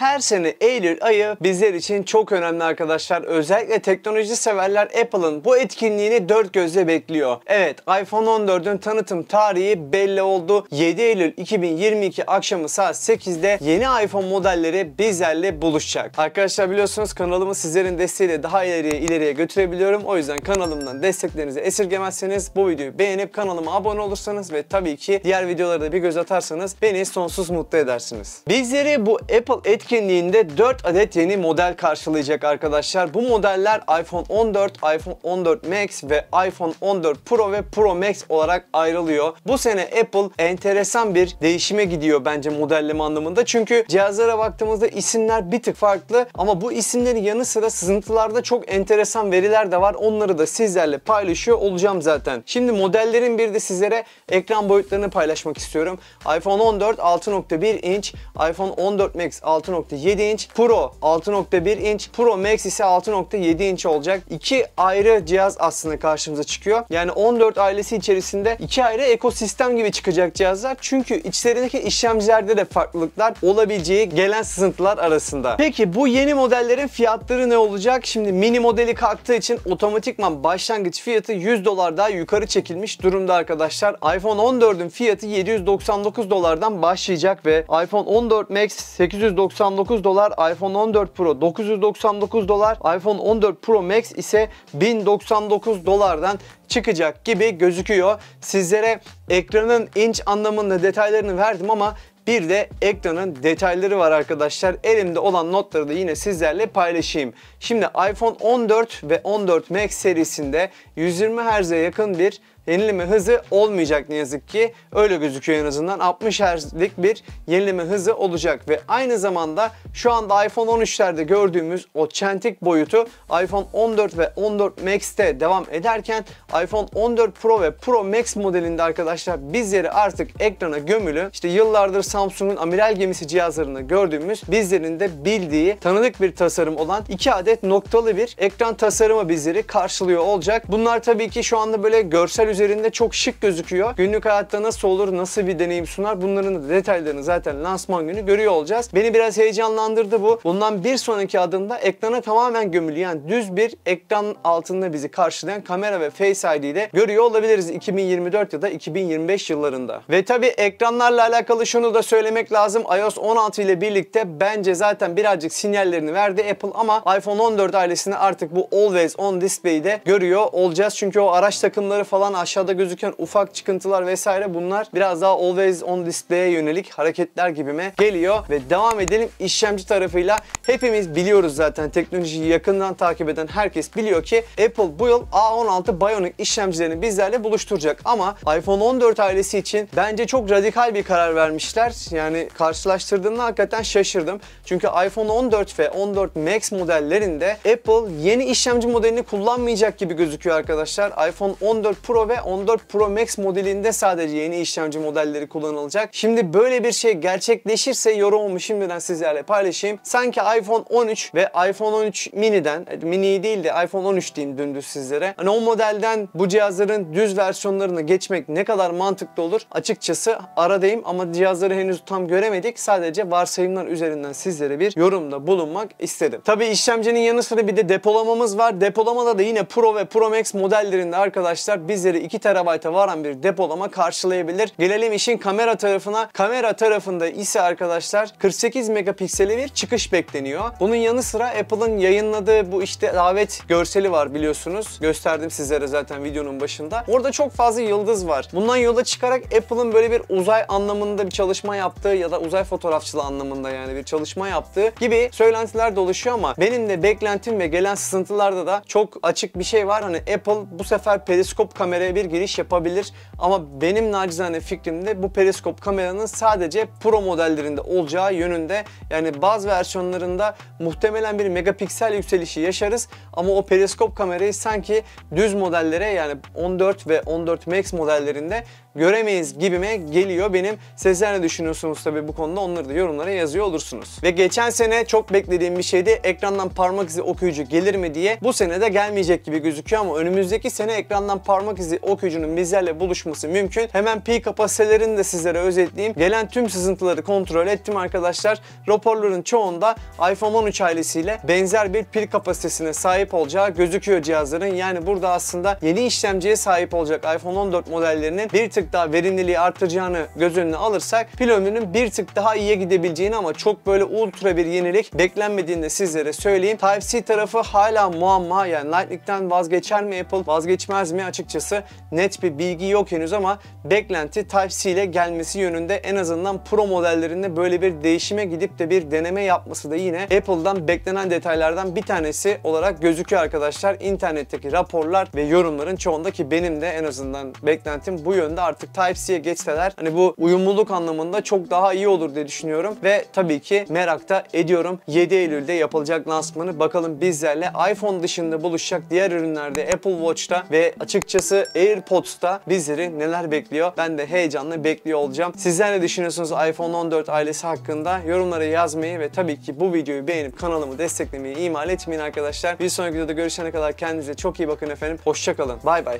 Her sene Eylül ayı bizler için çok önemli arkadaşlar. Özellikle teknoloji severler Apple'ın bu etkinliğini dört gözle bekliyor. Evet iPhone 14'ün tanıtım tarihi belli oldu. 7 Eylül 2022 akşamı saat 8'de yeni iPhone modelleri bizlerle buluşacak. Arkadaşlar biliyorsunuz kanalımı sizlerin desteğiyle daha ileriye ileriye götürebiliyorum. O yüzden kanalımdan desteklerinizi esirgemezseniz bu videoyu beğenip kanalıma abone olursanız ve tabii ki diğer videolara da bir göz atarsanız beni sonsuz mutlu edersiniz. Bizleri bu Apple etkinliğinde 4 adet yeni model karşılayacak arkadaşlar. Bu modeller iPhone 14, iPhone 14 Max ve iPhone 14 Pro ve Pro Max olarak ayrılıyor. Bu sene Apple enteresan bir değişime gidiyor bence modelleme anlamında. Çünkü cihazlara baktığımızda isimler bir tık farklı ama bu isimlerin yanı sıra sızıntılarda çok enteresan veriler de var. Onları da sizlerle paylaşıyor olacağım zaten. Şimdi modellerin bir de sizlere ekran boyutlarını paylaşmak istiyorum. iPhone 14 6.1 inç, iPhone 14 Max 6.7 inç, Pro 6.1 inç, Pro Max ise 6.7 inç olacak. İki ayrı cihaz aslında karşımıza çıkıyor. Yani 14 ailesi içerisinde iki ayrı ekosistem gibi çıkacak cihazlar. Çünkü içlerindeki işlemcilerde de farklılıklar olabileceği gelen sızıntılar arasında. Peki bu yeni modellerin fiyatları ne olacak? Şimdi mini modeli kalktığı için otomatikman başlangıç fiyatı 100 dolar daha yukarı çekilmiş durumda arkadaşlar. iPhone 14'ün fiyatı 799 dolardan başlayacak ve iPhone 14 Max 899 dolar, iPhone 14 Pro 999 dolar, iPhone 14 Pro Max ise 1099 dolardan çıkacak gibi gözüküyor. Sizlere ekranın inç anlamında detaylarını verdim ama bir de ekranın detayları var arkadaşlar. Elimde olan notları da yine sizlerle paylaşayım. Şimdi iPhone 14 ve 14 Max serisinde 120 Hz'e yakın bir yenileme hızı olmayacak ne yazık ki. Öyle gözüküyor en azından. 60 Hz'lik bir yenileme hızı olacak ve aynı zamanda şu anda iPhone 13'lerde gördüğümüz o çentik boyutu iPhone 14 ve 14 Max'te devam ederken iPhone 14 Pro ve Pro Max modelinde arkadaşlar bizleri artık ekrana gömülü işte yıllardır Samsung'un amiral gemisi cihazlarında gördüğümüz bizlerin de bildiği tanıdık bir tasarım olan iki adet noktalı bir ekran tasarımı bizleri karşılıyor olacak. Bunlar tabii ki şu anda böyle görsel üzerinde çok şık gözüküyor. Günlük hayatta nasıl olur, nasıl bir deneyim sunar bunların da detaylarını zaten lansman günü görüyor olacağız. Beni biraz heyecanlandırdı bu. Bundan bir sonraki adımda ekrana tamamen gömülü yani düz bir ekran altında bizi karşılayan kamera ve Face ID ile görüyor olabiliriz 2024 ya da 2025 yıllarında. Ve tabi ekranlarla alakalı şunu da söylemek lazım. iOS 16 ile birlikte bence zaten birazcık sinyallerini verdi Apple ama iPhone 14 ailesini artık bu Always On Display'de görüyor olacağız. Çünkü o araç takımları falan aşağıda gözüken ufak çıkıntılar vesaire bunlar biraz daha always on display'e yönelik hareketler gibime geliyor ve devam edelim işlemci tarafıyla. Hepimiz biliyoruz zaten teknolojiyi yakından takip eden herkes biliyor ki Apple bu yıl A16 Bionic işlemcilerini bizlerle buluşturacak ama iPhone 14 ailesi için bence çok radikal bir karar vermişler. Yani karşılaştırdığımda hakikaten şaşırdım. Çünkü iPhone 14 ve 14 Max modellerinde Apple yeni işlemci modelini kullanmayacak gibi gözüküyor arkadaşlar. iPhone 14 Pro ve 14 Pro Max modelinde sadece yeni işlemci modelleri kullanılacak. Şimdi böyle bir şey gerçekleşirse yorumumu şimdiden sizlerle paylaşayım. Sanki iPhone 13 ve iPhone 13 mini'den, mini değil de iPhone 13 diyeyim dümdüz sizlere. Hani o modelden bu cihazların düz versiyonlarına geçmek ne kadar mantıklı olur? Açıkçası aradayım ama cihazları henüz tam göremedik. Sadece varsayımlar üzerinden sizlere bir yorumda bulunmak istedim. Tabi işlemcinin yanı sıra bir de depolamamız var. Depolamada da yine Pro ve Pro Max modellerinde arkadaşlar bizleri 2 TB'a varan bir depolama karşılayabilir. Gelelim işin kamera tarafına. Kamera tarafında ise arkadaşlar 48 megapikseli bir çıkış bekleniyor. Bunun yanı sıra Apple'ın yayınladığı bu işte davet görseli var biliyorsunuz. Gösterdim sizlere zaten videonun başında. Orada çok fazla yıldız var. Bundan yola çıkarak Apple'ın böyle bir uzay anlamında bir çalışma yaptığı ya da uzay fotoğrafçılığı anlamında yani bir çalışma yaptığı gibi söylentiler dolaşıyor ama benim de beklentim ve gelen sızıntılarda da çok açık bir şey var. Hani Apple bu sefer periskop kameraya bir giriş yapabilir ama benim nacizane fikrimde bu periskop kameranın sadece Pro modellerinde olacağı yönünde. Yani bazı versiyonlarında muhtemelen bir megapiksel yükselişi yaşarız ama o periskop kamerayı sanki düz modellere yani 14 ve 14 Max modellerinde göremeyiz gibime geliyor benim. Sizler ne düşünüyorsunuz tabii bu konuda onları da yorumlara yazıyor olursunuz. Ve geçen sene çok beklediğim bir şeydi. Ekrandan parmak izi okuyucu gelir mi diye. Bu sene de gelmeyecek gibi gözüküyor ama önümüzdeki sene ekrandan parmak izi okuyucunun bizlerle buluşması mümkün. Hemen pil kapasitelerini de sizlere özetleyeyim. Gelen tüm sızıntıları kontrol ettim arkadaşlar. Raporların çoğunda iPhone 13 ailesiyle benzer bir pil kapasitesine sahip olacağı gözüküyor cihazların. Yani burada aslında yeni işlemciye sahip olacak iPhone 14 modellerinin bir tık daha verimliliği arttıracağını göz önüne alırsak pil ömrünün bir tık daha iyiye gidebileceğini ama çok böyle ultra bir yenilik beklenmediğini de sizlere söyleyeyim. Type-C tarafı hala muamma yani Lightning'den vazgeçer mi Apple vazgeçmez mi açıkçası net bir bilgi yok henüz ama beklenti Type-C ile gelmesi yönünde en azından Pro modellerinde böyle bir değişime gidip de bir deneme yapması da yine Apple'dan beklenen detaylardan bir tanesi olarak gözüküyor arkadaşlar. İnternetteki raporlar ve yorumların çoğunda ki benim de en azından beklentim bu yönde artık Type-C'ye geçseler hani bu uyumluluk anlamında çok daha iyi olur diye düşünüyorum ve tabii ki merakta ediyorum. 7 Eylül'de yapılacak lansmanı bakalım bizlerle iPhone dışında buluşacak diğer ürünlerde Apple Watch'ta ve açıkçası AirPods'ta bizleri neler bekliyor? Ben de heyecanla bekliyor olacağım. Sizler ne düşünüyorsunuz iPhone 14 ailesi hakkında? Yorumlara yazmayı ve tabii ki bu videoyu beğenip kanalımı desteklemeyi ihmal etmeyin arkadaşlar. Bir sonraki videoda görüşene kadar kendinize çok iyi bakın efendim. Hoşçakalın. Bay bay.